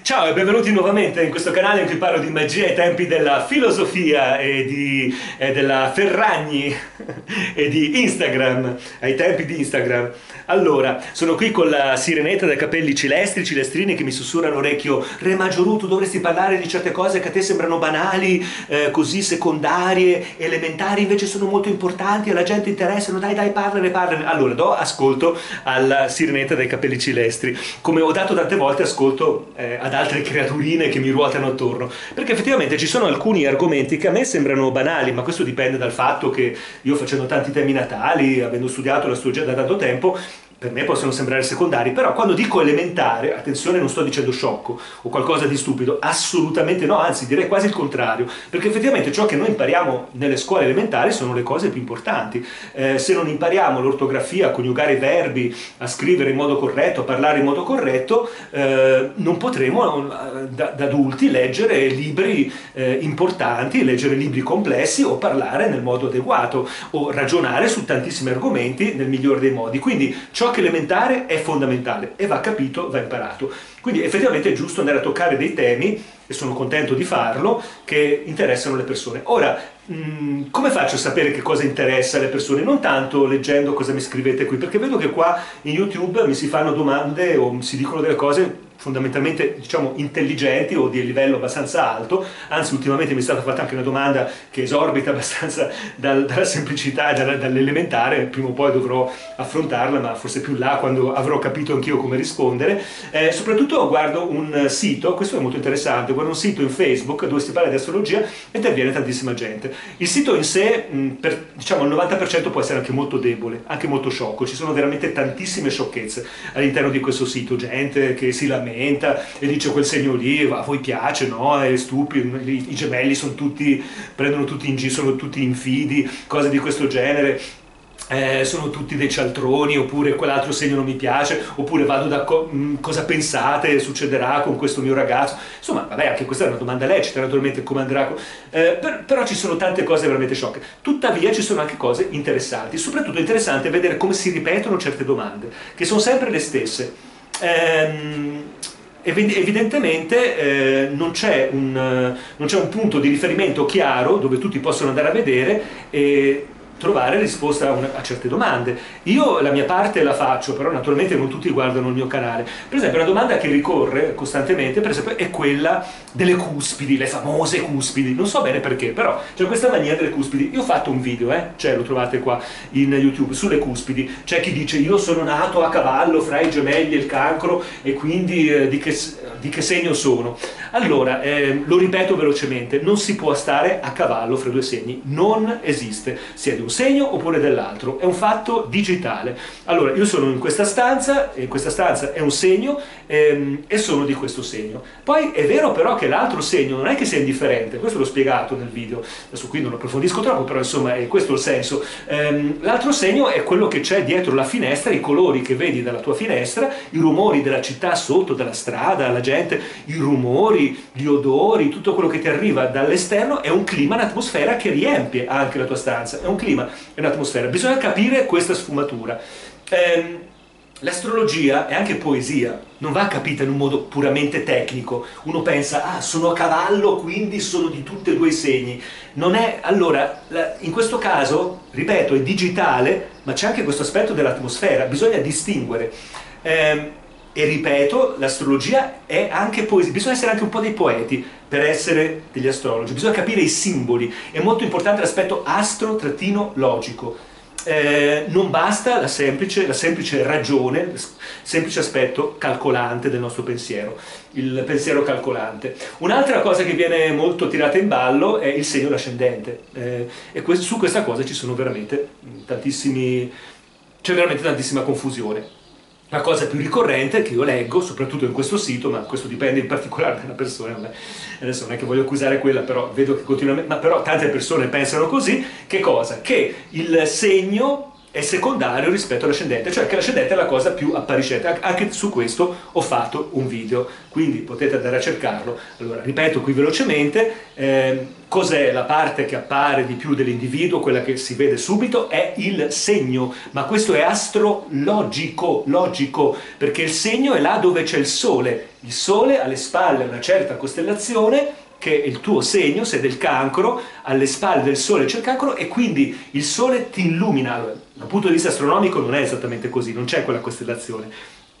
Ciao e benvenuti nuovamente in questo canale in cui parlo di magia ai tempi della filosofia e, di, e della Ferragni e di Instagram, ai tempi di Instagram. Allora, sono qui con la sirenetta dai capelli cilestri, cilestrini che mi sussurrano all'orecchio Re Maggiorù, tu dovresti parlare di certe cose che a te sembrano banali, eh, così secondarie, elementari, invece sono molto importanti, alla gente interessano, dai dai parlane, parlane. Allora, do ascolto alla sirenetta dai capelli cilestri. Come ho dato tante volte, ascolto eh, ad altre creaturine che mi ruotano attorno, perché effettivamente ci sono alcuni argomenti che a me sembrano banali, ma questo dipende dal fatto che io facendo tanti temi natali, avendo studiato l'astrologia da tanto tempo, per me possono sembrare secondari, però quando dico elementare, attenzione non sto dicendo sciocco o qualcosa di stupido, assolutamente no, anzi direi quasi il contrario, perché effettivamente ciò che noi impariamo nelle scuole elementari sono le cose più importanti. Eh, se non impariamo l'ortografia, a coniugare i verbi, a scrivere in modo corretto, a parlare in modo corretto, eh, non potremo eh, da, da, adulti leggere libri eh, importanti, leggere libri complessi o parlare nel modo adeguato o ragionare su tantissimi argomenti nel migliore dei modi. Quindi ciò che elementare è fondamentale e va capito, va imparato. Quindi effettivamente è giusto andare a toccare dei temi, e sono contento di farlo, che interessano le persone. Ora, mh, mm, come faccio a sapere che cosa interessa alle persone? Non tanto leggendo cosa mi scrivete qui, perché vedo che qua in YouTube mi si fanno domande o si dicono delle cose fondamentalmente diciamo intelligenti o di livello abbastanza alto, anzi ultimamente mi è stata fatta anche una domanda che esorbita abbastanza dal, dalla semplicità e dall'elementare, prima o poi dovrò affrontarla, ma forse più là quando avrò capito anch'io come rispondere. Eh, soprattutto guardo un sito, questo è molto interessante, guardo un sito in Facebook dove si parla di astrologia e interviene tantissima gente. Il sito in sé, per, diciamo il 90% può essere anche molto debole, anche molto sciocco, ci sono veramente tantissime sciocchezze all'interno di questo sito, gente che si lamenta lamenta e dice quel segno lì, a voi piace, no? È stupido, i gemelli sono tutti, prendono tutti in giro, sono tutti infidi, cose di questo genere. Eh, sono tutti dei cialtroni oppure quell'altro segno non mi piace oppure vado da co- mh, mm, cosa pensate succederà con questo mio ragazzo insomma vabbè anche questa è una domanda lecita naturalmente come andrà eh, per, però ci sono tante cose veramente sciocche tuttavia ci sono anche cose interessanti soprattutto interessante vedere come si ripetono certe domande che sono sempre le stesse ehm, evidentemente eh, non, c'è un, c'è un, punto di riferimento chiaro dove tutti possono andare a vedere e trovare risposta a, una, a, certe domande. Io la mia parte la faccio, però naturalmente non tutti guardano il mio canale. Per esempio una domanda che ricorre costantemente per esempio, è quella delle cuspidi, le famose cuspidi. Non so bene perché, però c'è questa mania delle cuspidi. Io ho fatto un video, eh? cioè lo trovate qua in YouTube, sulle cuspidi. C'è chi dice io sono nato a cavallo fra i gemelli e il cancro e quindi eh, di, che, di, che, segno sono. Allora, eh, lo ripeto velocemente, non si può stare a cavallo fra due segni, non esiste. Sia di un segno oppure dell'altro, è un fatto digitale. Allora, io sono in questa stanza, e questa stanza è un segno ehm, e sono di questo segno. Poi è vero però che l'altro segno non è che sia indifferente, questo l'ho spiegato nel video, adesso qui non lo approfondisco troppo, però insomma è questo il senso. Ehm, l'altro segno è quello che c'è dietro la finestra, i colori che vedi dalla tua finestra, i rumori della città sotto, dalla strada, la gente, i rumori, gli odori, tutto quello che ti arriva dall'esterno è un clima, un'atmosfera che riempie anche la tua stanza, è un clima clima e un'atmosfera. Bisogna capire questa sfumatura. Eh, l'astrologia è anche poesia, non va capita in un modo puramente tecnico. Uno pensa, ah, sono a cavallo, quindi sono di tutti e due i segni. Non è, allora, in questo caso, ripeto, è digitale, ma c'è anche questo aspetto dell'atmosfera, bisogna distinguere. Eh, e ripeto, l'astrologia è anche poesia, bisogna essere anche un po' dei poeti per essere degli astrologi, bisogna capire i simboli, è molto importante l'aspetto astro-logico. Eh, non basta la semplice, la semplice ragione, il semplice aspetto calcolante del nostro pensiero, il pensiero calcolante. Un'altra cosa che viene molto tirata in ballo è il segno ascendente eh, e que- su questa cosa ci sono veramente tantissimi, c'è veramente tantissima confusione. La cosa più ricorrente che io leggo, soprattutto in questo sito, ma questo dipende in particolare dalla persona, adesso non è che voglio accusare quella, però vedo che continuamente, ma però tante persone pensano così, che cosa? Che il segno è secondario rispetto all'ascendente, cioè che l'ascendente è la cosa più appariscente. Anche su questo ho fatto un video, quindi potete andare a cercarlo. Allora, ripeto qui velocemente, eh, cos'è la parte che appare di più dell'individuo, quella che si vede subito, è il segno, ma questo è astrologico, logico, perché il segno è là dove c'è il sole. Il sole alle spalle una certa costellazione che il tuo segno, se del cancro, alle spalle del sole c'è il cancro e quindi il sole ti illumina. Dal punto di vista astronomico non è esattamente così, non c'è quella costellazione.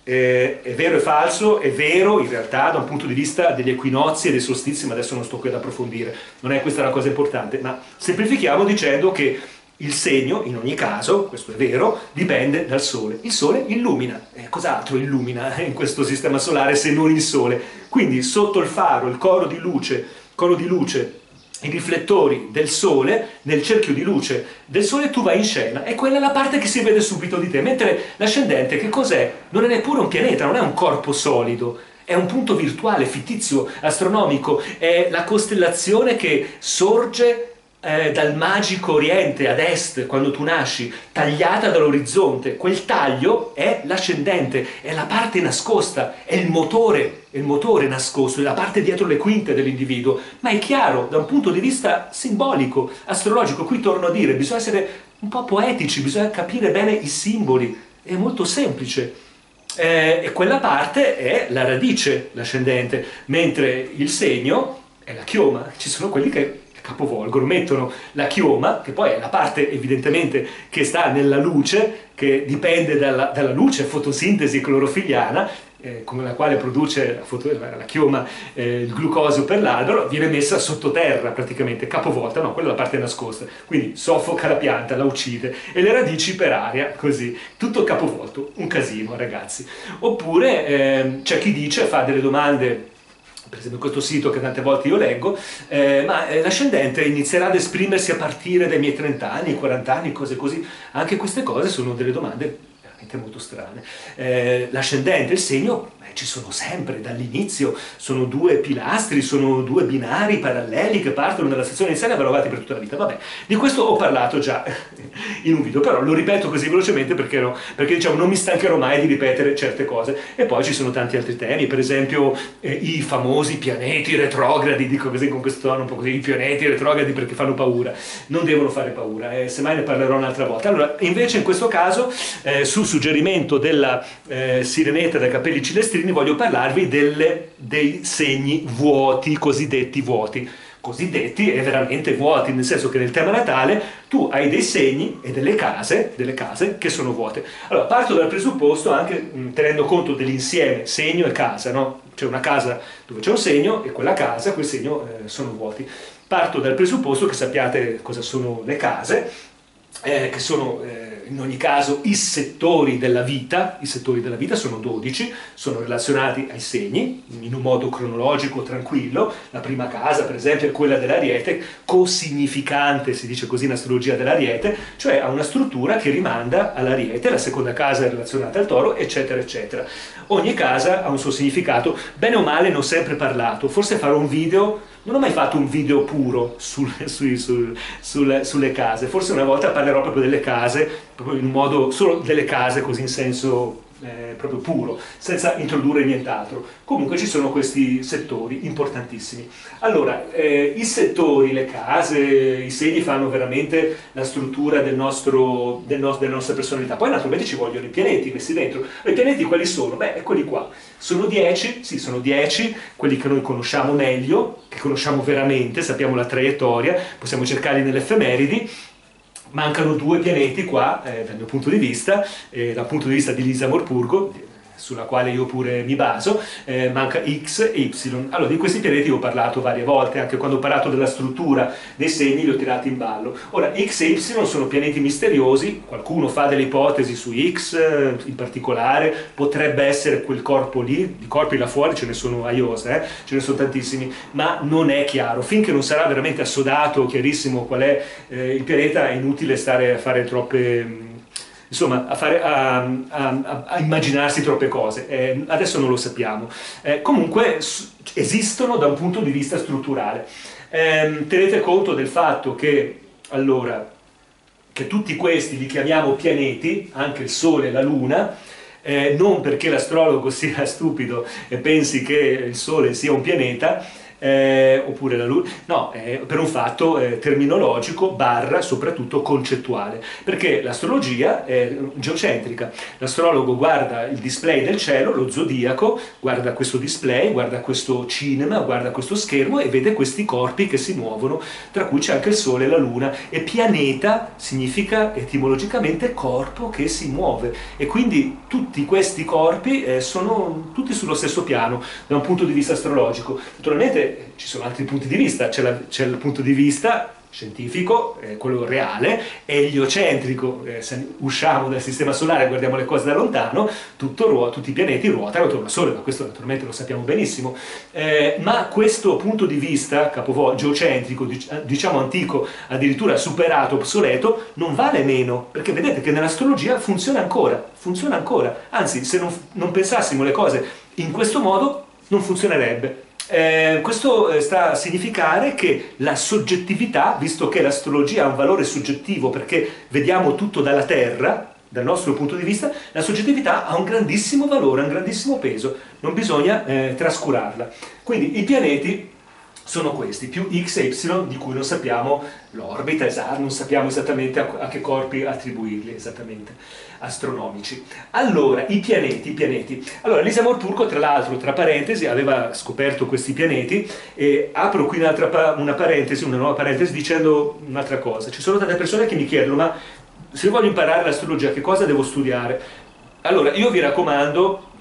Eh, è vero e falso, è vero in realtà da un punto di vista degli equinozi e dei solstizi, ma adesso non sto qui ad approfondire, non è questa la cosa importante, ma semplifichiamo dicendo che il segno, in ogni caso, questo è vero, dipende dal Sole. Il Sole illumina. Eh, cos'altro illumina in questo sistema solare se non il Sole? Quindi sotto il faro, il coro di luce, coro di luce i riflettori del sole, nel cerchio di luce del sole tu vai in scena. E quella è la parte che si vede subito di te, mentre l'ascendente che cos'è? Non è neppure un pianeta, non è un corpo solido, è un punto virtuale, fittizio, astronomico, è la costellazione che sorge eh, dal magico oriente ad est, quando tu nasci, tagliata dall'orizzonte, quel taglio è l'ascendente, è la parte nascosta, è il motore, è il motore nascosto, è la parte dietro le quinte dell'individuo, ma è chiaro da un punto di vista simbolico, astrologico, qui torno a dire, bisogna essere un po' poetici, bisogna capire bene i simboli, è molto semplice. Eh, e quella parte è la radice, l'ascendente, mentre il segno è la chioma, ci sono quelli che capovolgono, mettono la chioma, che poi è la parte evidentemente che sta nella luce, che dipende dalla, dalla luce fotosintesi clorofiliana, eh, con la quale produce la, foto, la chioma eh, il glucosio per l'albero, viene messa sottoterra praticamente, capovolta, no, quella è la parte nascosta, quindi soffoca la pianta, la uccide, e le radici per aria, così, tutto capovolto, un casino ragazzi. Oppure eh, c'è chi dice, fa delle domande per esempio questo sito che tante volte io leggo, eh, ma eh, l'ascendente inizierà ad esprimersi a partire dai miei 30 anni, 40 anni, cose così. Anche queste cose sono delle domande veramente molto strane. Eh, l'ascendente, il segno, ci sono sempre, dall'inizio, sono due pilastri, sono due binari paralleli che partono dalla sezione iniziale e vanno avanti per tutta la vita. Vabbè, di questo ho parlato già in un video, però lo ripeto così velocemente perché, no, perché diciamo, non mi stancherò mai di ripetere certe cose. E poi ci sono tanti altri temi, per esempio eh, i famosi pianeti retrogradi, dico così con questo tono un po' così, i pianeti retrogradi perché fanno paura. Non devono fare paura, eh, semmai ne parlerò un'altra volta. Allora, invece in questo caso, eh, su suggerimento della eh, sirenetta dai capelli cilestrini, voglio parlarvi delle, dei segni vuoti, cosiddetti vuoti. Cosiddetti e veramente vuoti, nel senso che nel tema natale tu hai dei segni e delle case, delle case che sono vuote. Allora, parto dal presupposto, anche tenendo conto dell'insieme segno e casa, no? C'è una casa dove c'è un segno e quella casa, quel segno eh, sono vuoti. Parto dal presupposto che sappiate cosa sono le case, eh, che sono eh, in ogni caso i settori della vita, i settori della vita sono 12, sono relazionati ai segni in un modo cronologico, tranquillo. La prima casa, per esempio, è quella dell'ariete, co-significante, si dice così in astrologia dell'ariete, cioè ha una struttura che rimanda all'ariete, la seconda casa è relazionata al toro, eccetera, eccetera. Ogni casa ha un suo significato, bene o male ho sempre parlato, forse farò un video non ho mai fatto un video puro sul, sui, sul, sul, sulle case, forse una volta parlerò proprio delle case, proprio in modo solo delle case così in senso eh, proprio puro, senza introdurre nient'altro. Comunque ci sono questi settori importantissimi. Allora, eh, i settori, le case, i segni fanno veramente la struttura del nostro, del no, della nostra personalità. Poi naturalmente ci vogliono i pianeti messi dentro. I pianeti quali sono? Beh, quelli qua. Sono dieci, sì, sono dieci, quelli che noi conosciamo meglio, che conosciamo veramente, sappiamo la traiettoria, possiamo cercarli nelle effemeridi, mancano due pianeti qua, eh, dal mio punto di vista, eh, dal punto di vista di Lisa Morpurgo, sulla quale io pure mi baso, eh, manca X e Y. Allora, di questi pianeti ho parlato varie volte, anche quando ho parlato della struttura dei segni li ho tirati in ballo. Ora, X e Y sono pianeti misteriosi, qualcuno fa delle ipotesi su X eh, in particolare, potrebbe essere quel corpo lì, di corpi là fuori ce ne sono a iosa, eh? ce ne sono tantissimi, ma non è chiaro. Finché non sarà veramente assodato, chiarissimo qual è eh, il pianeta, è inutile stare a fare troppe insomma, a, fare, a, a, a, immaginarsi troppe cose. Eh, adesso non lo sappiamo. Eh, comunque esistono da un punto di vista strutturale. Eh, tenete conto del fatto che, allora, che tutti questi li chiamiamo pianeti, anche il Sole e la Luna, eh, non perché l'astrologo sia stupido e pensi che il Sole sia un pianeta, eh, oppure la Luna, no, eh, per un fatto eh, terminologico barra soprattutto concettuale, perché l'astrologia è geocentrica, l'astrologo guarda il display del cielo, lo zodiaco, guarda questo display, guarda questo cinema, guarda questo schermo e vede questi corpi che si muovono, tra cui c'è anche il Sole e la Luna, e pianeta significa etimologicamente corpo che si muove, e quindi tutti questi corpi eh, sono tutti sullo stesso piano da un punto di vista astrologico. Naturalmente ci sono altri punti di vista, c'è, il punto di vista scientifico, eh, quello reale, eliocentrico, eh, se usciamo dal sistema solare e guardiamo le cose da lontano, tutti i pianeti ruotano attorno al Sole, ma questo naturalmente lo sappiamo benissimo, eh, ma questo punto di vista, capovolto, geocentrico, diciamo antico, addirittura superato, obsoleto, non vale meno, perché vedete che nell'astrologia funziona ancora, funziona ancora, anzi se non, non pensassimo le cose in questo modo non funzionerebbe. Eh, questo eh, sta a significare che la soggettività, visto che l'astrologia ha un valore soggettivo perché vediamo tutto dalla Terra, dal nostro punto di vista, la soggettività ha un grandissimo valore, un grandissimo peso, non bisogna eh, trascurarla. Quindi i pianeti sono questi, più x e y di cui non sappiamo l'orbita esatta, non sappiamo esattamente a, che corpi attribuirli esattamente, astronomici. Allora, i pianeti, i pianeti. Allora, Lisa Morpurgo, tra l'altro, tra parentesi, aveva scoperto questi pianeti e apro qui un'altra una parentesi, una nuova parentesi, dicendo un'altra cosa. Ci sono tante persone che mi chiedono, ma se voglio imparare l'astrologia, che cosa devo studiare? Allora, io vi raccomando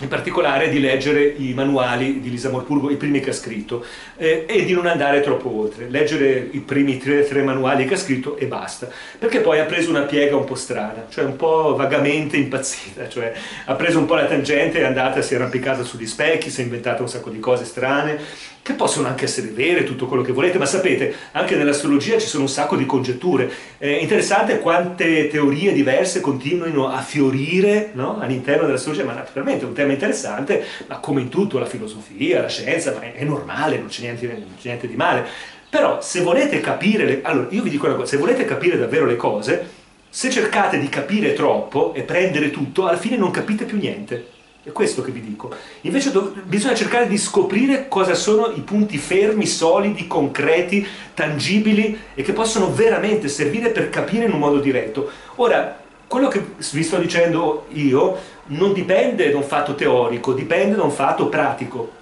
in particolare di leggere i manuali di Lisa Morpurgo, i primi che ha scritto, eh, e di non andare troppo oltre, leggere i primi tre, tre, manuali che ha scritto e basta, perché poi ha preso una piega un po' strana, cioè un po' vagamente impazzita, cioè ha preso un po' la tangente, è andata, si è arrampicata sugli specchi, si è inventata un sacco di cose strane, che possono anche essere vere, tutto quello che volete, ma sapete, anche nell'astrologia ci sono un sacco di congetture. È interessante quante teorie diverse continuino a fiorire no? all'interno dell'astrologia, ma naturalmente è un tema interessante, ma come in tutto, la filosofia, la scienza, ma è, normale, non c'è niente, niente di male. Però se volete capire, le... allora io vi dico una cosa, se volete capire davvero le cose, se cercate di capire troppo e prendere tutto, alla fine non capite più niente è questo che vi dico. Invece bisogna cercare di scoprire cosa sono i punti fermi, solidi, concreti, tangibili e che possono veramente servire per capire in un modo diretto. Ora, quello che vi sto dicendo io non dipende da un fatto teorico, dipende da un fatto pratico.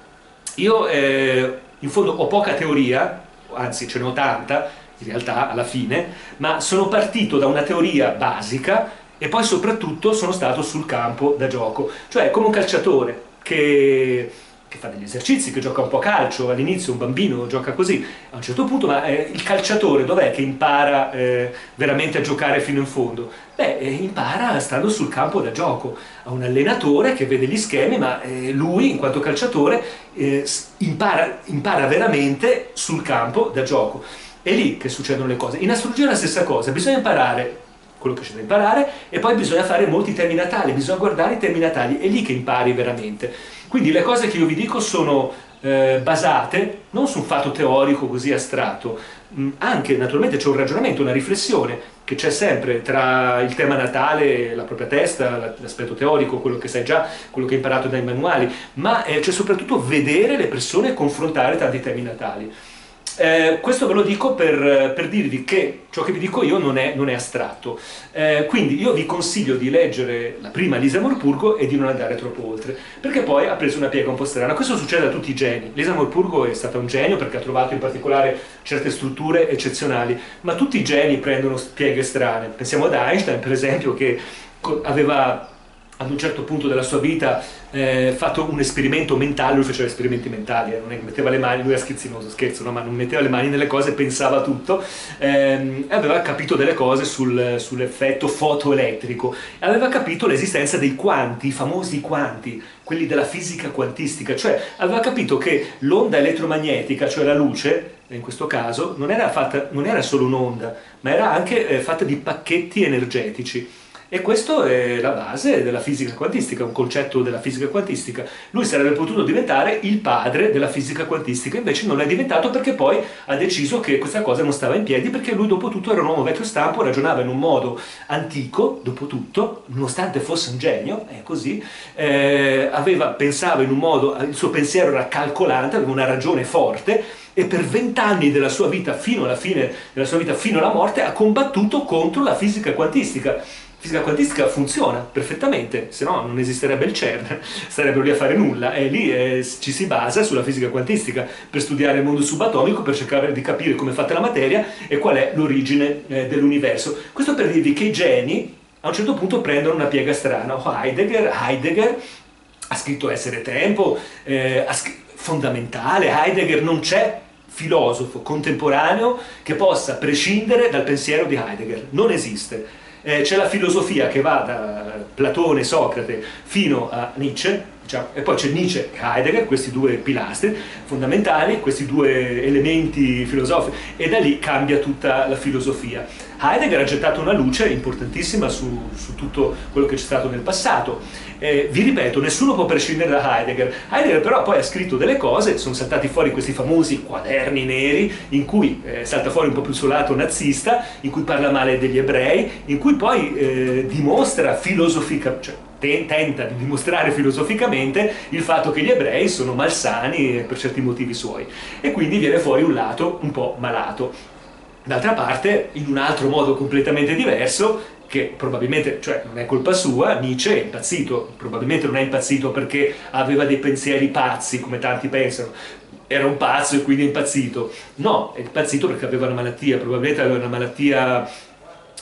Io eh, in fondo ho poca teoria, anzi ce ne ho tanta, in realtà alla fine, ma sono partito da una teoria basica e poi soprattutto sono stato sul campo da gioco, cioè come un calciatore che, che fa degli esercizi, che gioca un po' a calcio, all'inizio un bambino gioca così, a un certo punto, ma eh, il calciatore dov'è che impara eh, veramente a giocare fino in fondo? Beh, eh, impara stando sul campo da gioco, ha un allenatore che vede gli schemi, ma eh, lui in quanto calciatore eh, impara, impara veramente sul campo da gioco. È lì che succedono le cose. In astrologia è la stessa cosa, bisogna imparare quello che c'è da imparare e poi bisogna fare molti temi natali, bisogna guardare i temi natali, è lì che impari veramente. Quindi le cose che io vi dico sono eh, basate non su un fatto teorico così astratto, mh, mm, anche naturalmente c'è un ragionamento, una riflessione che c'è sempre tra il tema natale, la propria testa, l'aspetto teorico, quello che sai già, quello che hai imparato dai manuali, ma eh, c'è soprattutto vedere le persone confrontare tanti temi natali. Eh, questo ve lo dico per, per, dirvi che ciò che vi dico io non è, non è astratto. Eh, quindi io vi consiglio di leggere la prima Lisa Morpurgo e di non andare troppo oltre, perché poi ha preso una piega un po' strana. Questo succede a tutti i geni. Lisa Morpurgo è stata un genio perché ha trovato in particolare certe strutture eccezionali, ma tutti i geni prendono pieghe strane. Pensiamo ad Einstein, per esempio, che aveva ad un certo punto della sua vita eh, fatto un esperimento mentale, lui faceva esperimenti mentali, eh, non è che metteva le mani, lui era schizzinoso, scherzo, no? ma non metteva le mani nelle cose, pensava tutto, ehm, e aveva capito delle cose sul, sull'effetto fotoelettrico, aveva capito l'esistenza dei quanti, i famosi quanti, quelli della fisica quantistica, cioè aveva capito che l'onda elettromagnetica, cioè la luce, in questo caso, non era, fatta, non era solo un'onda, ma era anche eh, fatta di pacchetti energetici E questa è la base della fisica quantistica, un concetto della fisica quantistica. Lui sarebbe potuto diventare il padre della fisica quantistica, invece non è diventato perché poi ha deciso che questa cosa non stava in piedi, perché lui dopo tutto era un uomo vecchio stampo, ragionava in un modo antico, dopo tutto, nonostante fosse un genio, è così, eh, aveva, pensava in un modo, il suo pensiero era calcolante, aveva una ragione forte, e per vent'anni della sua vita fino alla fine della sua vita fino alla morte ha combattuto contro la fisica quantistica. Fisica quantistica funziona perfettamente, se no non esisterebbe il CERN, sarebbero lì a fare nulla e lì eh, ci si basa sulla fisica quantistica per studiare il mondo subatomico, per cercare di capire come è fatta la materia e qual è l'origine eh, dell'universo. Questo per dirvi che i geni a un certo punto prendono una piega strana. Heidegger, Heidegger ha scritto Essere Tempo, eh, fondamentale, Heidegger non c'è filosofo contemporaneo che possa prescindere dal pensiero di Heidegger, non esiste. Eh, c'è la filosofia che va da Platone, Socrate fino a Nietzsche, diciamo, e poi c'è Nietzsche e Heidegger, questi due pilastri fondamentali, questi due elementi filosofici, e da lì cambia tutta la filosofia. Heidegger ha gettato una luce importantissima su, su tutto quello che c'è stato nel passato. Eh, vi ripeto, nessuno può prescindere da Heidegger. Heidegger però poi ha scritto delle cose, sono saltati fuori questi famosi quaderni neri, in cui eh, salta fuori un po' più il suo lato nazista, in cui parla male degli ebrei, in cui poi eh, dimostra filosoficamente, cioè, tenta di dimostrare filosoficamente il fatto che gli ebrei sono malsani per certi motivi suoi e quindi viene fuori un lato un po' malato. D'altra parte, in un altro modo completamente diverso, che probabilmente, cioè non è colpa sua, Nietzsche è impazzito, probabilmente non è impazzito perché aveva dei pensieri pazzi, come tanti pensano, era un pazzo e quindi è impazzito. No, è impazzito perché aveva una malattia, probabilmente aveva una malattia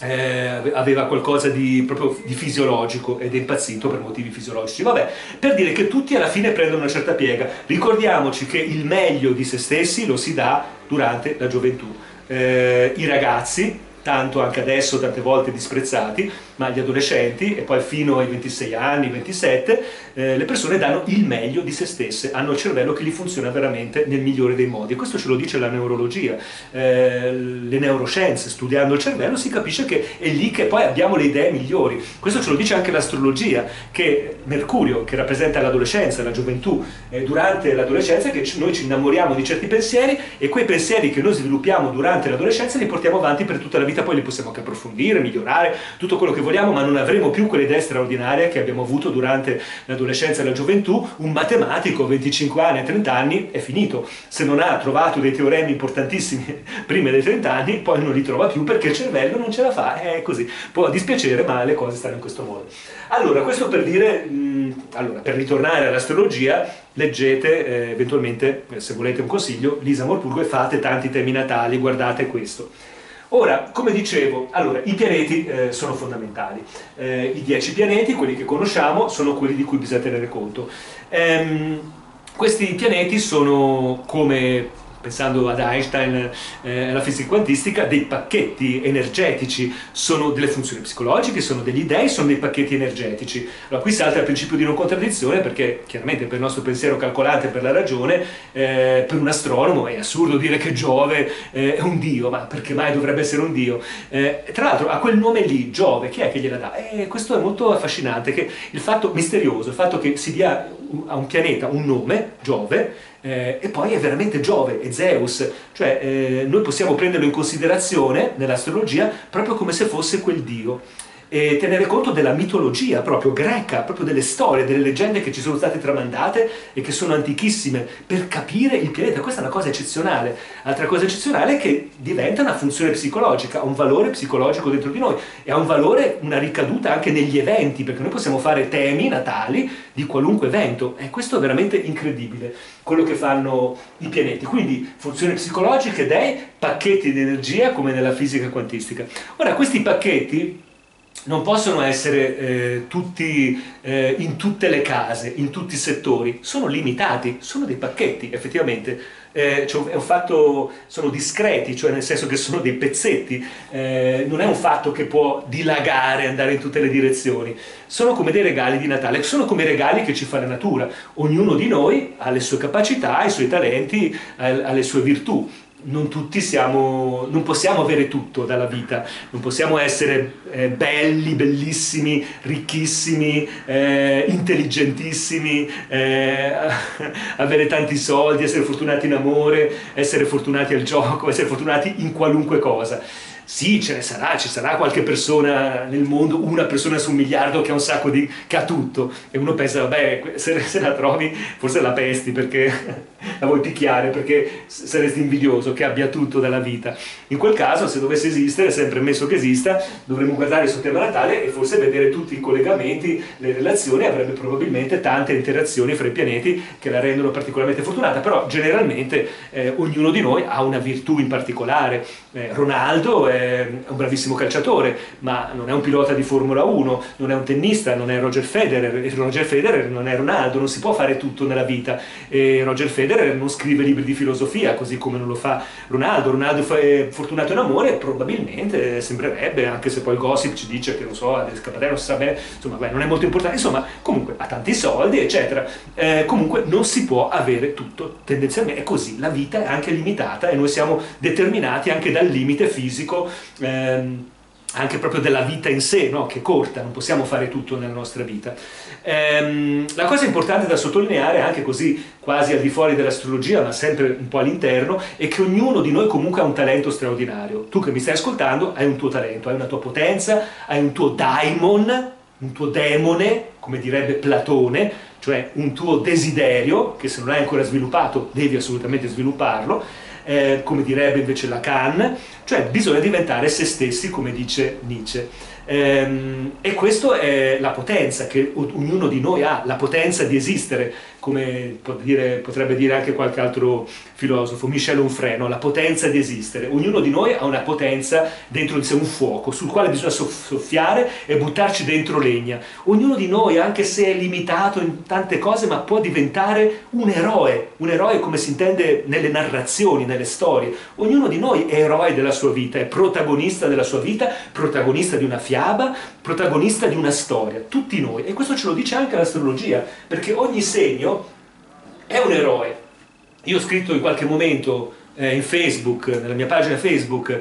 eh, aveva qualcosa di, proprio di fisiologico ed è impazzito per motivi fisiologici. Vabbè, per dire che tutti alla fine prendono una certa piega. Ricordiamoci che il meglio di se stessi lo si dà durante la gioventù eh, i ragazzi, tanto anche adesso tante volte disprezzati, ma gli adolescenti e poi fino ai 26 anni, 27, eh, le persone danno il meglio di se stesse, hanno il cervello che gli funziona veramente nel migliore dei modi. E questo ce lo dice la neurologia, eh, le neuroscienze, studiando il cervello si capisce che è lì che poi abbiamo le idee migliori. Questo ce lo dice anche l'astrologia, che Mercurio, che rappresenta l'adolescenza, la gioventù, eh, durante l'adolescenza, che noi ci innamoriamo di certi pensieri e quei pensieri che noi sviluppiamo durante l'adolescenza li portiamo avanti per tutta la vita, poi li possiamo anche approfondire, migliorare, tutto quello che vogliamo ma non avremo più quelle idee straordinarie che abbiamo avuto durante l'adolescenza e la gioventù. Un matematico, 25 anni e 30 anni, è finito. Se non ha trovato dei teoremi importantissimi prima dei 30 anni, poi non li trova più perché il cervello non ce la fa. È così. Può dispiacere, ma le cose stanno in questo modo. Allora, questo per dire, mh, allora, per ritornare all'astrologia, leggete eh, eventualmente, eh, se volete un consiglio, Lisa Morpurgo e fate tanti temi natali, guardate questo. Ora, come dicevo, allora, i pianeti eh, sono fondamentali. Eh, I dieci pianeti, quelli che conosciamo, sono quelli di cui bisogna tenere conto. Ehm, questi pianeti sono come pensando ad Einstein eh, alla fisica quantistica, dei pacchetti energetici, sono delle funzioni psicologiche, sono degli dei, sono dei pacchetti energetici. Allora qui salta il principio di non contraddizione perché chiaramente per il nostro pensiero calcolante, per la ragione, eh, per un astronomo è assurdo dire che Giove eh, è un dio, ma perché mai dovrebbe essere un dio? Eh, tra l'altro a quel nome lì, Giove, chi è che gliela dà? Eh, questo è molto affascinante, il fatto misterioso, il fatto che si dia a un pianeta un nome, Giove, eh, e poi è veramente Giove, è Zeus, cioè eh, noi possiamo prenderlo in considerazione nell'astrologia proprio come se fosse quel dio e tenere conto della mitologia proprio greca, proprio delle storie, delle leggende che ci sono state tramandate e che sono antichissime per capire il pianeta. Questa è una cosa eccezionale. Altra cosa eccezionale è che diventa una funzione psicologica, ha un valore psicologico dentro di noi e ha un valore, una ricaduta anche negli eventi, perché noi possiamo fare temi natali di qualunque evento e questo è veramente incredibile, quello che fanno i pianeti. Quindi funzioni psicologiche, dei pacchetti di energia come nella fisica quantistica. Ora, questi pacchetti non possono essere eh, tutti eh, in tutte le case, in tutti i settori, sono limitati, sono dei pacchetti effettivamente, eh, cioè fatto, sono discreti, cioè nel senso che sono dei pezzetti, eh, non è un fatto che può dilagare, andare in tutte le direzioni, sono come dei regali di Natale, sono come i regali che ci fa la natura, ognuno di noi ha le sue capacità, i suoi talenti, ha le sue virtù non tutti siamo, non possiamo avere tutto dalla vita, non possiamo essere eh, belli, bellissimi, ricchissimi, eh, intelligentissimi, eh, avere tanti soldi, essere fortunati in amore, essere fortunati al gioco, essere fortunati in qualunque cosa. Sì, ce ne sarà, ci sarà qualche persona nel mondo, una persona su un miliardo che ha un sacco di... che ha tutto. E uno pensa, vabbè, se, se la trovi forse la pesti perché la vuoi picchiare, perché saresti invidioso che abbia tutto dalla vita. In quel caso, se dovesse esistere, sempre ammesso che esista, dovremmo guardare il suo tema natale e forse vedere tutti i collegamenti, le relazioni, avrebbe probabilmente tante interazioni fra i pianeti che la rendono particolarmente fortunata, però generalmente eh, ognuno di noi ha una virtù in particolare. Eh, Ronaldo è un bravissimo calciatore, ma non è un pilota di Formula 1, non è un tennista, non è Roger Federer, Roger Federer non è Ronaldo, non si può fare tutto nella vita. E Roger Federer non scrive libri di filosofia, così come non lo fa Ronaldo. Ronaldo è fortunato in amore, probabilmente sembrerebbe, anche se poi il gossip ci dice che non so, è scappato, non si sa bene, insomma, beh, non è molto importante, insomma, comunque ha tanti soldi, eccetera. Eh, comunque non si può avere tutto, tendenzialmente è così, la vita è anche limitata e noi siamo determinati anche dal limite fisico ehm, anche proprio della vita in sé, no? che è corta, non possiamo fare tutto nella nostra vita. Ehm, la cosa importante da sottolineare, anche così quasi al di fuori dell'astrologia, ma sempre un po' all'interno, è che ognuno di noi comunque ha un talento straordinario. Tu che mi stai ascoltando hai un tuo talento, hai una tua potenza, hai un tuo daimon, un tuo demone, come direbbe Platone, cioè un tuo desiderio, che se non hai ancora sviluppato devi assolutamente svilupparlo, eh, come direbbe invece Lacan, cioè bisogna diventare se stessi, come dice Nietzsche. Ehm, e questa è la potenza che ognuno di noi ha, la potenza di esistere, come potrebbe dire anche qualche altro filosofo, Michel Onfray, la potenza di esistere. Ognuno di noi ha una potenza dentro di sé, un fuoco, sul quale bisogna soffiare e buttarci dentro legna. Ognuno di noi, anche se è limitato in tante cose, ma può diventare un eroe, un eroe come si intende nelle narrazioni, nelle storie. Ognuno di noi è eroe della sua vita, è protagonista della sua vita, protagonista di una fiaba, protagonista di una storia, tutti noi. E questo ce lo dice anche l'astrologia, perché ogni segno è un eroe. Io ho scritto in qualche momento eh, in Facebook, nella mia pagina Facebook,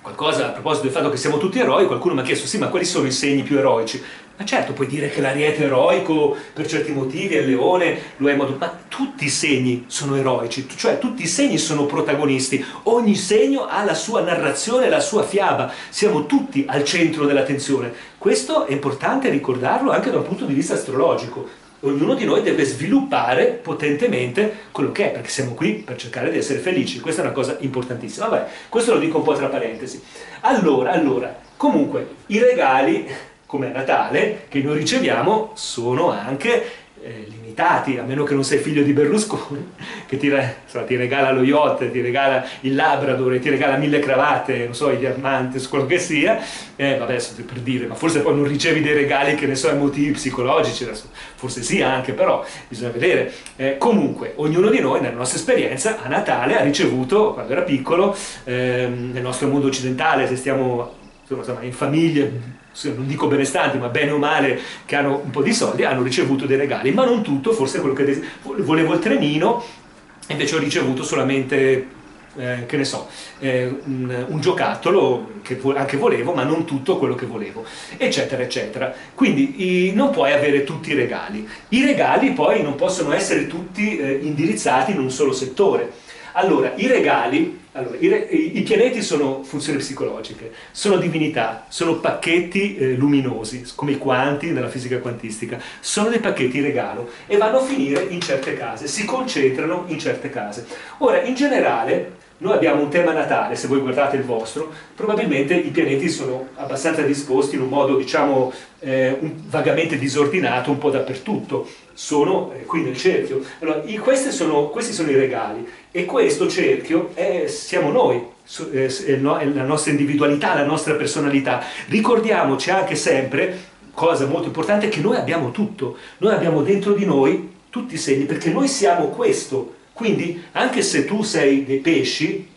qualcosa a proposito del fatto che siamo tutti eroi, qualcuno mi ha chiesto sì, ma quali sono i segni più eroici? Ma certo, puoi dire che l'ariete è eroico per certi motivi, il leone lo è in modo... Ma tutti i segni sono eroici, cioè tutti i segni sono protagonisti, ogni segno ha la sua narrazione, la sua fiaba, siamo tutti al centro dell'attenzione. Questo è importante ricordarlo anche da un punto di vista astrologico ognuno di noi deve sviluppare potentemente quello che è, perché siamo qui per cercare di essere felici. Questa è una cosa importantissima. Vabbè, questo lo dico un po' tra parentesi. Allora, allora, comunque, i regali, come Natale, che noi riceviamo, sono anche eh, limitati, a meno che non sei figlio di Berlusconi, che ti, insomma, ti, regala lo yacht, ti regala il Labrador, ti regala mille cravatte, non so, i diamanti, quello che sia, eh, vabbè, per dire, ma forse poi non ricevi dei regali che ne so, emotivi, psicologici, forse sì anche, però bisogna vedere. Eh, comunque, ognuno di noi, nella nostra esperienza, a Natale ha ricevuto, quando era piccolo, ehm, nel nostro mondo occidentale, se stiamo insomma, in famiglie non dico benestanti, ma bene o male, che hanno un po' di soldi, hanno ricevuto dei regali, ma non tutto, forse quello che volevo il trenino, invece ho ricevuto solamente, eh, che ne so, eh, un, un, giocattolo che anche volevo, ma non tutto quello che volevo, eccetera, eccetera. Quindi i, non puoi avere tutti i regali. I regali poi non possono essere tutti eh, indirizzati in un solo settore. Allora, i regali allora, i, i, pianeti sono funzioni psicologiche, sono divinità, sono pacchetti eh, luminosi, come i quanti nella fisica quantistica, sono dei pacchetti regalo e vanno a finire in certe case, si concentrano in certe case. Ora, in generale, noi abbiamo un tema natale, se voi guardate il vostro, probabilmente i pianeti sono abbastanza disposti in un modo, diciamo, eh, un, vagamente disordinato un po' dappertutto sono eh, qui nel cerchio. Allora, i, sono, questi sono i regali e questo cerchio è, siamo noi, è, è la nostra individualità, la nostra personalità. Ricordiamoci anche sempre, cosa molto importante, che noi abbiamo tutto, noi abbiamo dentro di noi tutti i segni, perché noi siamo questo. Quindi, anche se tu sei dei pesci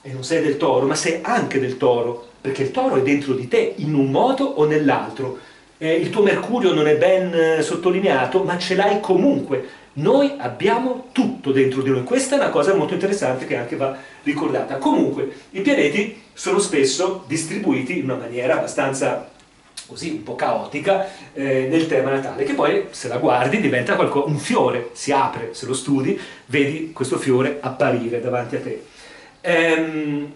e non sei del toro, ma sei anche del toro, perché il toro è dentro di te in un modo o nell'altro eh, il tuo mercurio non è ben eh, sottolineato, ma ce l'hai comunque Noi abbiamo tutto dentro di noi. Questa è una cosa molto interessante che anche va ricordata. Comunque, i pianeti sono spesso distribuiti in una maniera abbastanza così un po' caotica eh, nel tema natale, che poi se la guardi diventa qualcosa, un fiore, si apre, se lo studi, vedi questo fiore apparire davanti a te. Ehm,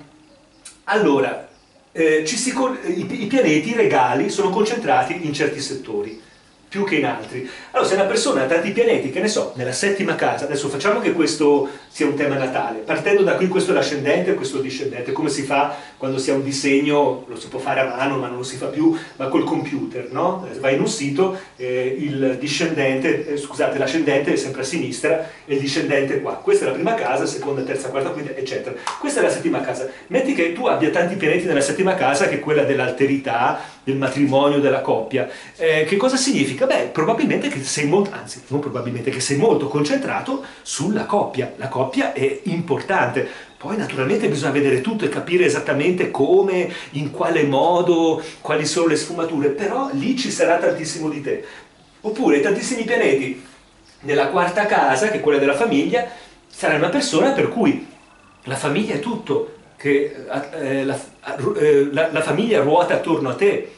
allora, eh, si, i, i pianeti, i regali, sono concentrati in certi settori più che in altri. Allora, se una persona ha tanti pianeti, che ne so, nella settima casa, adesso facciamo che questo sia un tema natale, partendo da qui questo è l'ascendente e questo è discendente, come si fa quando si ha un disegno, lo si può fare a mano ma non lo si fa più, ma col computer, no? Vai in un sito, eh, il discendente, eh, scusate, l'ascendente è sempre a sinistra e il discendente qua. Questa è la prima casa, seconda, terza, quarta, quinta, eccetera. Questa è la settima casa. Metti che tu abbia tanti pianeti nella settima casa, che è quella dell'alterità, del matrimonio, della coppia. Eh, che cosa significa? Beh, probabilmente che sei molto, anzi, non probabilmente, che sei molto concentrato sulla coppia. La coppia è importante. Poi naturalmente bisogna vedere tutto e capire esattamente come, in quale modo, quali sono le sfumature, però lì ci sarà tantissimo di te. Oppure tantissimi pianeti nella quarta casa, che è quella della famiglia, sarai una persona per cui la famiglia è tutto, che eh, la, eh, la, la, famiglia ruota attorno a te,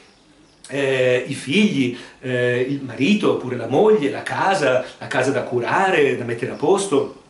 eh, i figli, eh, il marito oppure la moglie, la casa, la casa da curare, da mettere a posto,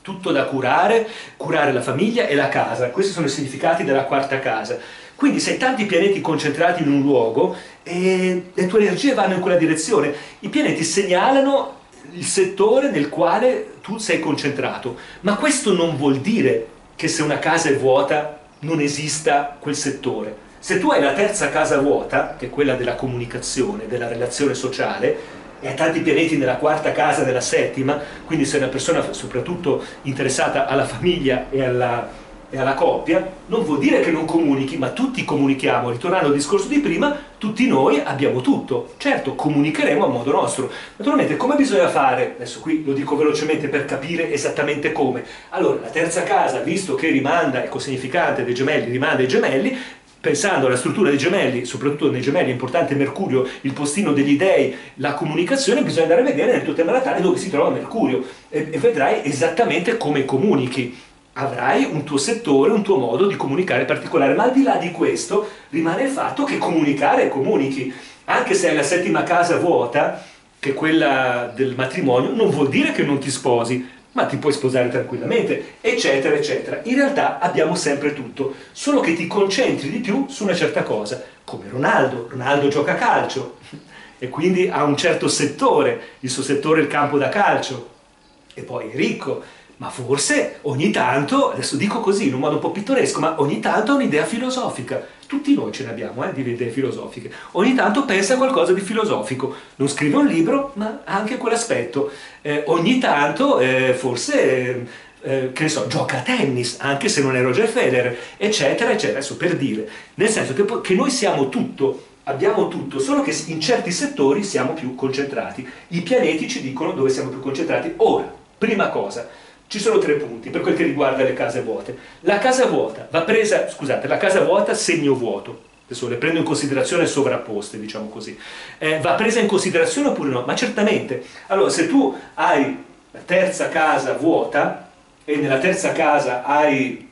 tutto da curare, curare la famiglia e la casa. Questi sono i significati della quarta casa. Quindi se hai tanti pianeti concentrati in un luogo e le tue energie vanno in quella direzione, i pianeti segnalano il settore nel quale tu sei concentrato, ma questo non vuol dire che se una casa è vuota non esista quel settore. Se tu hai la terza casa vuota, che è quella della comunicazione, della relazione sociale, e hai tanti pianeti nella quarta casa, nella settima, quindi sei una persona soprattutto interessata alla famiglia e alla, e alla coppia, non vuol dire che non comunichi, ma tutti comunichiamo. Ritornando al discorso di prima, tutti noi abbiamo tutto. Certo, comunicheremo a modo nostro. Naturalmente, come bisogna fare? Adesso qui lo dico velocemente per capire esattamente come. Allora, la terza casa, visto che rimanda, ecco significante dei gemelli, rimanda ai gemelli, pensando alla struttura dei gemelli, soprattutto nei gemelli è importante Mercurio, il postino degli dei, la comunicazione, bisogna andare a vedere nel tuo tema natale dove si trova Mercurio e, e vedrai esattamente come comunichi avrai un tuo settore, un tuo modo di comunicare particolare, ma al di là di questo rimane il fatto che comunicare comunichi, anche se hai la settima casa vuota, che è quella del matrimonio, non vuol dire che non ti sposi, ma ti puoi sposare tranquillamente, eccetera, eccetera. In realtà abbiamo sempre tutto, solo che ti concentri di più su una certa cosa, come Ronaldo. Ronaldo gioca a calcio e quindi ha un certo settore, il suo settore è il campo da calcio, e poi è ricco, ma forse ogni tanto, adesso dico così in un modo un po' pittoresco, ma ogni tanto ha un'idea filosofica. Tutti noi ce ne abbiamo eh, di idee filosofiche. Ogni tanto pensa a qualcosa di filosofico. Non scrive un libro, ma ha anche quell'aspetto. Eh, ogni tanto eh, forse... Eh, che ne so, gioca a tennis, anche se non è Roger Federer, eccetera, eccetera, adesso per dire, nel senso che, che noi siamo tutto, abbiamo tutto, solo che in certi settori siamo più concentrati. I pianeti ci dicono dove siamo più concentrati. Ora, prima cosa, ci sono tre punti per quel che riguarda le case vuote. La casa vuota va presa, scusate, la casa vuota segno vuoto, adesso le prendo in considerazione sovrapposte, diciamo così, eh, va presa in considerazione oppure no? Ma certamente. Allora, se tu hai la terza casa vuota e nella terza casa hai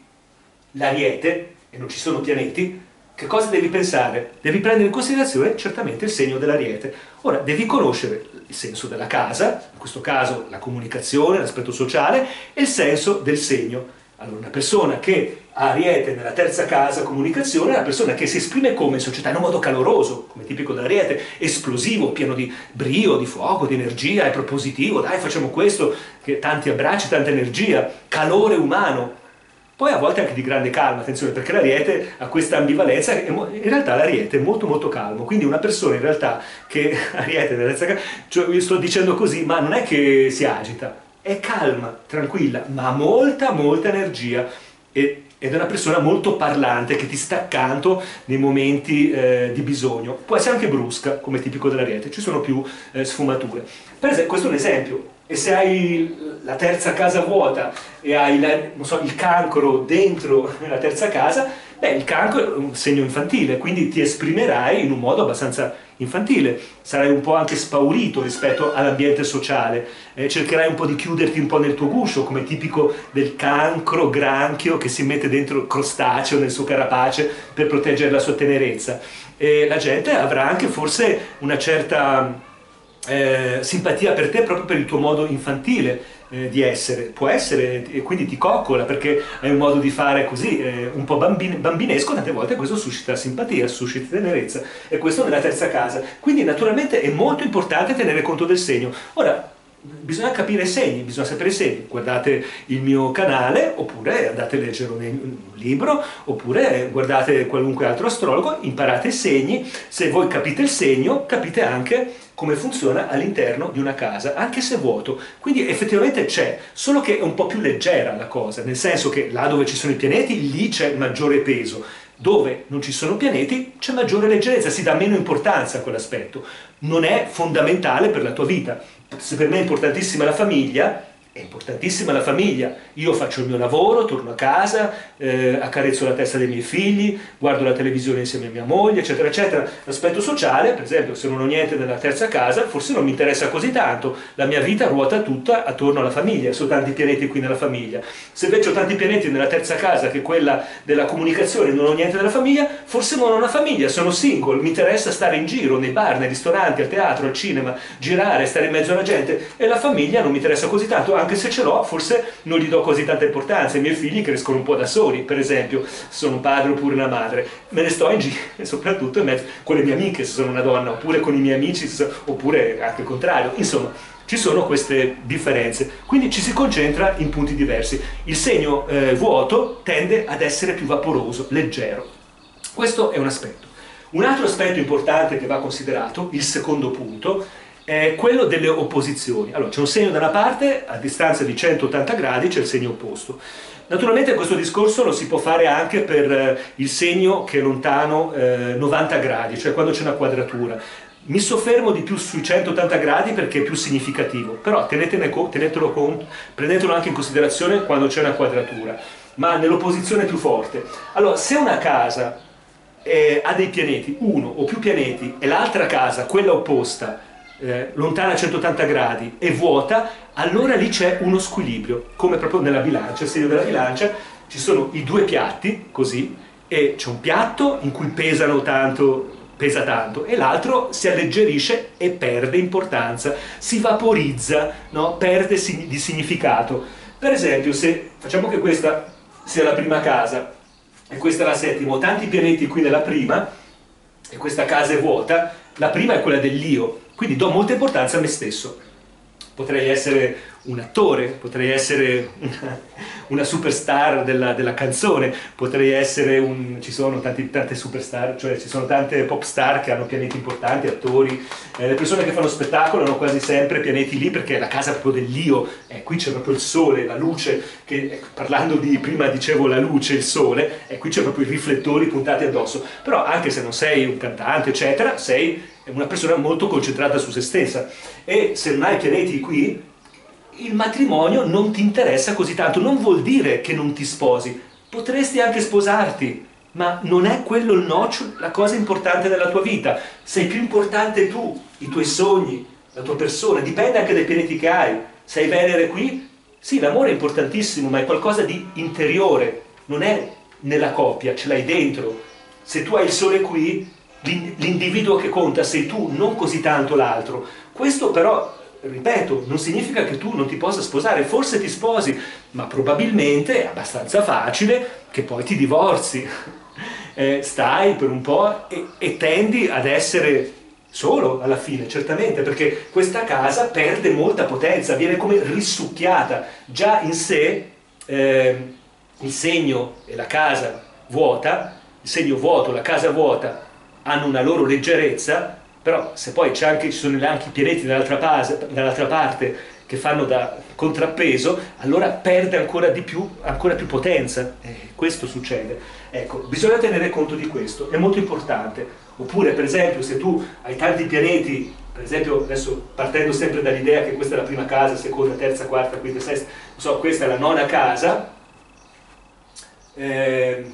l'ariete e non ci sono pianeti, che cosa devi pensare? Devi prendere in considerazione certamente il segno dell'ariete. Ora, devi conoscere il senso della casa, in questo caso la comunicazione, l'aspetto sociale, e il senso del segno. Allora, una persona che ha Ariete nella terza casa, comunicazione, è una persona che si esprime come in società in un modo caloroso, come tipico dell'Ariete, esplosivo, pieno di brio, di fuoco, di energia, è propositivo, dai facciamo questo, che tanti abbracci, tanta energia, calore umano, poi a volte anche di grande calma, attenzione, perché l'ariete ha questa ambivalenza, in realtà l'ariete è molto molto calmo, quindi una persona in realtà che ariete cioè io sto dicendo così, ma non è che si agita, è calma, tranquilla, ma ha molta molta energia ed è una persona molto parlante che ti sta accanto nei momenti eh, di bisogno. Può essere anche brusca, come tipico dell'ariete, ci sono più eh, sfumature. Per esempio, questo è un esempio, e se hai la terza casa vuota e hai la, so, il cancro dentro la terza casa, Beh, il cancro è un segno infantile, quindi ti esprimerai in un modo abbastanza infantile, sarai un po' anche spaurito rispetto all'ambiente sociale, eh, cercherai un po' di chiuderti un po' nel tuo guscio, come tipico del cancro granchio che si mette dentro il crostaceo nel suo carapace per proteggere la sua tenerezza. E la gente avrà anche forse una certa eh, simpatia per te proprio per il tuo modo infantile eh, di essere, può essere e quindi ti coccola perché hai un modo di fare così eh, un po' bambin- bambinesco, tante volte questo suscita simpatia, suscita tenerezza e questo nella terza casa. Quindi naturalmente è molto importante tenere conto del segno. Ora, bisogna capire i segni, bisogna sapere i segni. Guardate il mio canale, oppure andate a leggere un libro, oppure guardate qualunque altro astrologo, imparate i segni. Se voi capite il segno, capite anche come funziona all'interno di una casa, anche se vuoto. Quindi effettivamente c'è, solo che è un po' più leggera la cosa, nel senso che là dove ci sono i pianeti, lì c'è maggiore peso. Dove non ci sono pianeti c'è maggiore leggerezza, si dà meno importanza a quell'aspetto. Non è fondamentale per la tua vita. Se per me è importantissima la famiglia, è importantissima la famiglia. Io faccio il mio lavoro, torno a casa, eh, accarezzo la testa dei miei figli, guardo la televisione insieme a mia moglie, eccetera, eccetera. L'aspetto sociale, per esempio, se non ho niente nella terza casa, forse non mi interessa così tanto. La mia vita ruota tutta attorno alla famiglia, sono tanti pianeti qui nella famiglia. Se invece ho tanti pianeti nella terza casa, che è quella della comunicazione, non ho niente nella famiglia, forse non ho una famiglia, sono single, mi interessa stare in giro, nei bar, nei ristoranti, al teatro, al cinema, girare, stare in mezzo alla gente, e la famiglia non mi interessa così tanto anche se ce l'ho forse non gli do così tanta importanza, i miei figli crescono un po' da soli, per esempio, se sono un padre oppure una madre, me ne sto in giro, soprattutto in mezzo con le mie amiche se sono una donna, oppure con i miei amici, oppure anche il contrario, insomma, ci sono queste differenze, quindi ci si concentra in punti diversi. Il segno eh, vuoto tende ad essere più vaporoso, leggero. Questo è un aspetto. Un altro aspetto importante che va considerato, il secondo punto, è quello delle opposizioni. Allora, c'è un segno da una parte, a distanza di 180 gradi c'è il segno opposto. Naturalmente questo discorso lo si può fare anche per eh, il segno che è lontano eh, 90 gradi, cioè quando c'è una quadratura. Mi soffermo di più sui 180 gradi perché è più significativo, però tenetelo conto, prendetelo anche in considerazione quando c'è una quadratura, ma nell'opposizione più forte. Allora, se una casa eh, ha dei pianeti, uno o più pianeti, e l'altra casa, quella opposta, eh, lontana 180 gradi e vuota, allora lì c'è uno squilibrio, come proprio nella bilancia, il segno della bilancia, ci sono i due piatti, così, e c'è un piatto in cui pesano tanto, pesa tanto, e l'altro si alleggerisce e perde importanza, si vaporizza, no? perde di significato. Per esempio, se facciamo che questa sia la prima casa e questa la settima, ho tanti pianeti qui nella prima, e questa casa è vuota, la prima è quella dell'io, quindi do molta importanza a me stesso. Potrei essere un attore, potrei essere una, una superstar della, della, canzone, potrei essere un... ci sono tanti, tante superstar, cioè ci sono tante pop star che hanno pianeti importanti, attori, eh, le persone che fanno spettacolo hanno quasi sempre pianeti lì perché è la casa proprio dell'io, eh, qui c'è proprio il sole, la luce, che eh, parlando di, prima dicevo la luce, il sole, e qui c'è proprio i riflettori puntati addosso, però anche se non sei un cantante eccetera, sei una persona molto concentrata su se stessa e se non hai pianeti qui il matrimonio non ti interessa così tanto, non vuol dire che non ti sposi, potresti anche sposarti, ma non è quello il noccio, la cosa importante della tua vita. Sei più importante tu, i tuoi sogni, la tua persona, dipende anche dai pianeti che hai. Sei Venere qui? Sì, l'amore è importantissimo, ma è qualcosa di interiore, non è nella coppia, ce l'hai dentro. Se tu hai il sole qui, l'individuo che conta sei tu, non così tanto l'altro. Questo però ripeto, non significa che tu non ti possa sposare, forse ti sposi, ma probabilmente è abbastanza facile che poi ti divorzi, eh, stai per un po' e, e, tendi ad essere solo alla fine, certamente, perché questa casa perde molta potenza, viene come risucchiata, già in sé eh, il segno e la casa vuota, il segno vuoto, la casa vuota hanno una loro leggerezza, però se poi anche, ci sono anche i pianeti dall'altra, dall'altra parte che fanno da contrappeso, allora perde ancora di più, ancora più potenza. Eh, questo succede. Ecco, bisogna tenere conto di questo, è molto importante. Oppure, per esempio, se tu hai tanti pianeti, per esempio, adesso partendo sempre dall'idea che questa è la prima casa, seconda, terza, quarta, quinta, sesta, so, questa è la nona casa, eh,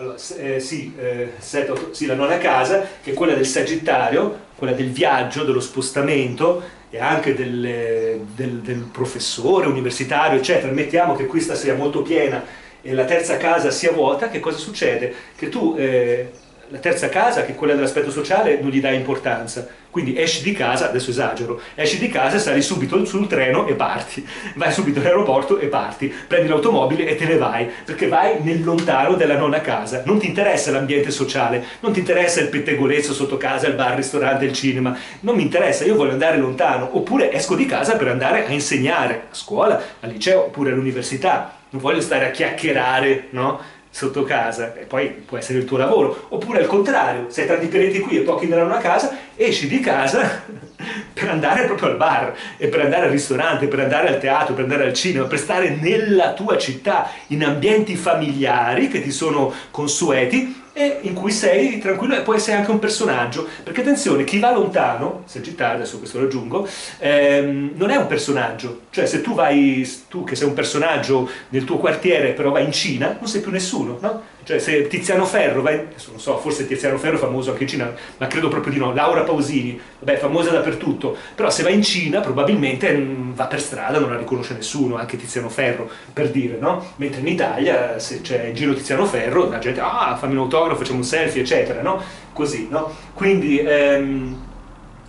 Allora, eh, sì, eh, set, sì, la nona casa, che è quella del Sagittario, quella del viaggio, dello spostamento e anche del, del, del professore universitario, eccetera. Mettiamo che questa sia molto piena e la terza casa sia vuota, che cosa succede? Che tu eh, la terza casa, che è quella dell'aspetto sociale, non gli dai importanza. Quindi esci di casa, adesso esagero, esci di casa, sali subito sul treno e parti. Vai subito all'aeroporto e parti. Prendi l'automobile e te ne vai, perché vai nel lontano della nonna casa. Non ti interessa l'ambiente sociale, non ti interessa il pettegolezzo sotto casa, il bar, il ristorante, il cinema. Non mi interessa, io voglio andare lontano. Oppure esco di casa per andare a insegnare a scuola, al liceo, oppure all'università. Non voglio stare a chiacchierare, no? Sotto casa e poi può essere il tuo lavoro oppure al contrario sei tanti pianeti qui e pochi nella casa esci di casa per andare proprio al bar e per andare al ristorante per andare al teatro per andare al cinema per stare nella tua città in ambienti familiari che ti sono consueti e in cui sei tranquillo e puoi essere anche un personaggio perché attenzione chi va lontano Sagittario adesso questo lo aggiungo ehm, non è un personaggio cioè se tu vai tu che sei un personaggio nel tuo quartiere però vai in Cina non sei più nessuno no? Cioè se Tiziano Ferro, vai, adesso non so, forse Tiziano Ferro è famoso anche in Cina, ma credo proprio di no, Laura Pausini, vabbè, famosa dappertutto, però se va in Cina probabilmente mm, va per strada, non la riconosce nessuno, anche Tiziano Ferro, per dire, no? Mentre in Italia, se c'è in giro Tiziano Ferro, la gente, ah, fammi un autografo, facciamo un selfie, eccetera, no? Così, no? Quindi... Ehm,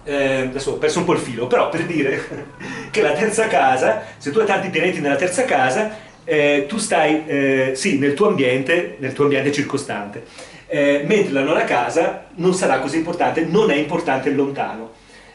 eh, adesso ho perso un po' il filo, però per dire che la terza casa, se tu hai tanti pianeti nella terza casa, eh, tu stai, eh, sì, nel tuo ambiente, nel tuo ambiente circostante, eh, mentre la nona casa non sarà così importante, non è importante il lontano.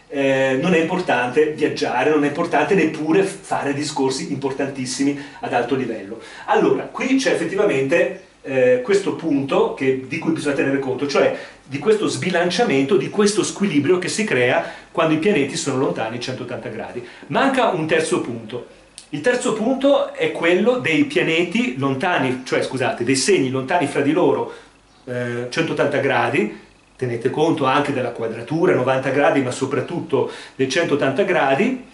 Eh, non è importante viaggiare, non è importante neppure fare discorsi importantissimi ad alto livello. Allora, qui c'è effettivamente eh, questo punto che, di cui bisogna tenere conto, cioè di questo sbilanciamento, di questo squilibrio che si crea quando i pianeti sono lontani 180 gradi. Manca un terzo punto, il terzo punto è quello dei pianeti lontani, cioè scusate, dei segni lontani fra di loro eh, 180 gradi, tenete conto anche della quadratura 90 gradi, ma soprattutto dei 180 gradi,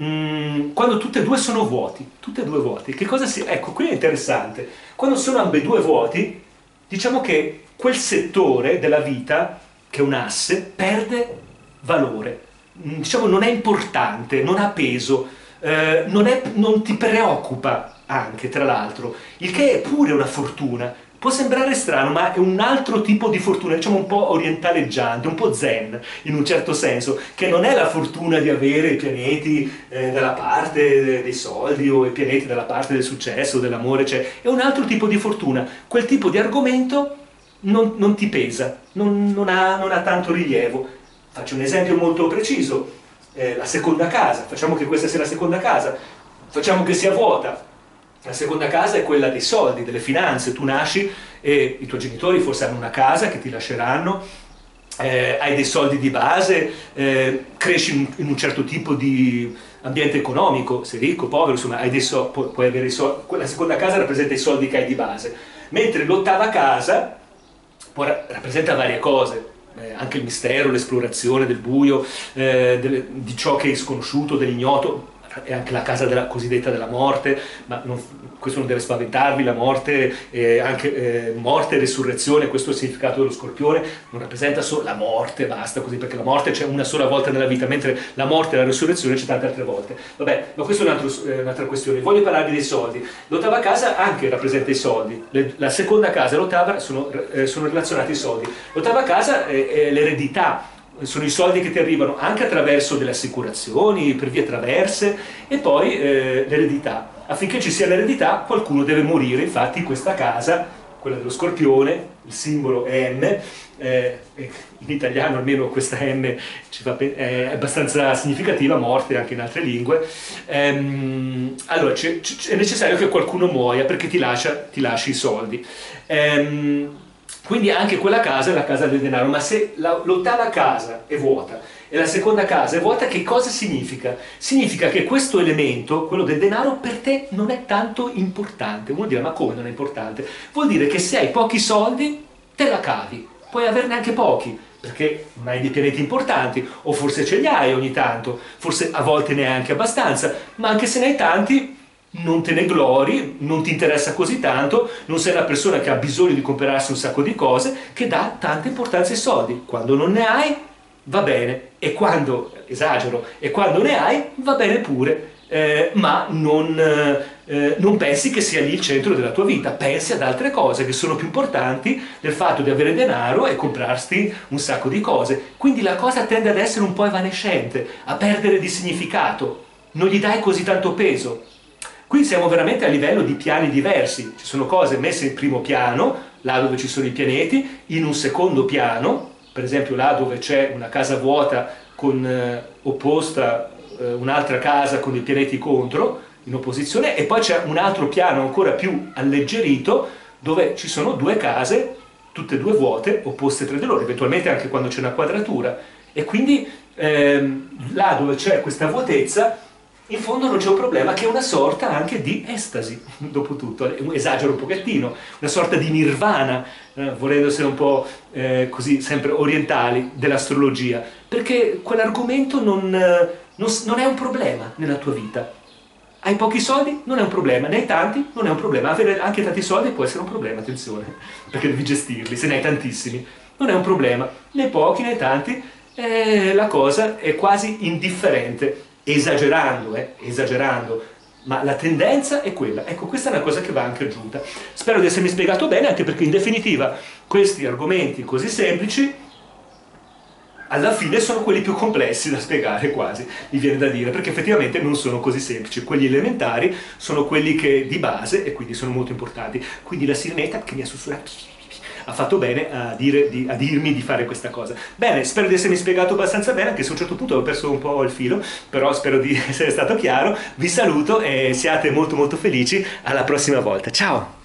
mm, quando tutte e due sono vuoti, tutte e due vuoti, che cosa si... Ecco, qui è interessante, quando sono ambedue vuoti, diciamo che quel settore della vita, che è un asse, perde valore, mm, diciamo non è importante, non ha peso, eh, non, è, non ti preoccupa anche, tra l'altro, il che è pure una fortuna. Può sembrare strano, ma è un altro tipo di fortuna, diciamo un po' orientaleggiante, un po' zen in un certo senso, che non è la fortuna di avere i pianeti eh, dalla parte dei soldi o i pianeti dalla parte del successo, dell'amore, cioè è un altro tipo di fortuna. Quel tipo di argomento non, non ti pesa, non, non, ha, non ha tanto rilievo. Faccio un esempio molto preciso eh, la seconda casa, facciamo che questa sia la seconda casa, facciamo che sia vuota, la seconda casa è quella dei soldi, delle finanze, tu nasci e i tuoi genitori forse hanno una casa che ti lasceranno, eh, hai dei soldi di base, eh, cresci in, in, un certo tipo di ambiente economico, sei ricco, povero, insomma, hai dei so, pu puoi avere i soldi, la seconda casa rappresenta i soldi che hai di base, mentre l'ottava casa rappresenta varie cose, eh, anche il mistero, l'esplorazione del buio, eh, delle, di ciò che è sconosciuto, dell'ignoto, è anche la casa della cosiddetta della morte, ma non, questo non deve spaventarvi, la morte, eh, anche eh, morte e resurrezione, questo è il significato dello scorpione, non rappresenta solo la morte, basta così, perché la morte c'è una sola volta nella vita, mentre la morte e la resurrezione c'è tante altre volte. Vabbè, ma questa è un eh, un'altra questione. Voglio parlarvi dei soldi. L'ottava casa anche rappresenta i soldi, Le, la seconda casa e l'ottava sono, eh, sono relazionati ai soldi. L'ottava casa è, è l'eredità, sono i soldi che ti arrivano anche attraverso delle assicurazioni, per vie traverse e poi eh, l'eredità. Affinché ci sia l'eredità qualcuno deve morire, infatti in questa casa, quella dello scorpione, il simbolo è M, eh, in italiano almeno questa M è abbastanza significativa, morte anche in altre lingue, ehm, allora è necessario che qualcuno muoia perché ti lascia, ti lasci i soldi. Ehm, quindi anche quella casa è la casa del denaro, ma se l'ottava casa è vuota e la seconda casa è vuota, che cosa significa? Significa che questo elemento, quello del denaro, per te non è tanto importante. Uno dirà, ma come non è importante? Vuol dire che se hai pochi soldi, te la cavi, puoi averne anche pochi, perché non hai dei pianeti importanti, o forse ce li hai ogni tanto, forse a volte neanche abbastanza, ma anche se ne hai tanti, non te ne glori, non ti interessa così tanto, non sei una persona che ha bisogno di comprarsi un sacco di cose, che dà tanta importanza ai soldi. Quando non ne hai, va bene, e quando, esagero, e quando ne hai, va bene pure, eh, ma non, eh, non, pensi che sia lì il centro della tua vita, pensi ad altre cose che sono più importanti del fatto di avere denaro e comprarti un sacco di cose. Quindi la cosa tende ad essere un po' evanescente, a perdere di significato, non gli dai così tanto peso. Qui siamo veramente a livello di piani diversi, ci sono cose messe in primo piano, là dove ci sono i pianeti, in un secondo piano, per esempio là dove c'è una casa vuota con eh, opposta eh, un'altra casa con i pianeti contro, in opposizione, e poi c'è un altro piano ancora più alleggerito dove ci sono due case, tutte e due vuote, opposte tra di loro, eventualmente anche quando c'è una quadratura. E quindi ehm, là dove c'è questa vuotezza, in fondo non c'è un problema che è una sorta anche di estasi, dopo tutto, esagero un pochettino, una sorta di nirvana, eh, volendo essere un po' eh, così sempre orientali dell'astrologia, perché quell'argomento non eh, non, non è un problema nella tua vita. Hai pochi soldi? Non è un problema, ne hai tanti? Non è un problema. Avere anche tanti soldi può essere un problema, attenzione, perché devi gestirli, se ne hai tantissimi. Non è un problema, hai pochi, hai tanti, eh, la cosa è quasi indifferente, esagerando, eh, esagerando, ma la tendenza è quella. Ecco, questa è una cosa che va anche aggiunta. Spero di essermi spiegato bene, anche perché in definitiva questi argomenti così semplici alla fine sono quelli più complessi da spiegare quasi, mi viene da dire, perché effettivamente non sono così semplici. Quelli elementari sono quelli che di base e quindi sono molto importanti. Quindi la sirenetta che mi ha sussurrato ha fatto bene a, dire, di, a, dirmi di fare questa cosa. Bene, spero di essermi spiegato abbastanza bene, anche se a un certo punto ho perso un po' il filo, però spero di essere stato chiaro. Vi saluto e siate molto molto felici. Alla prossima volta. Ciao!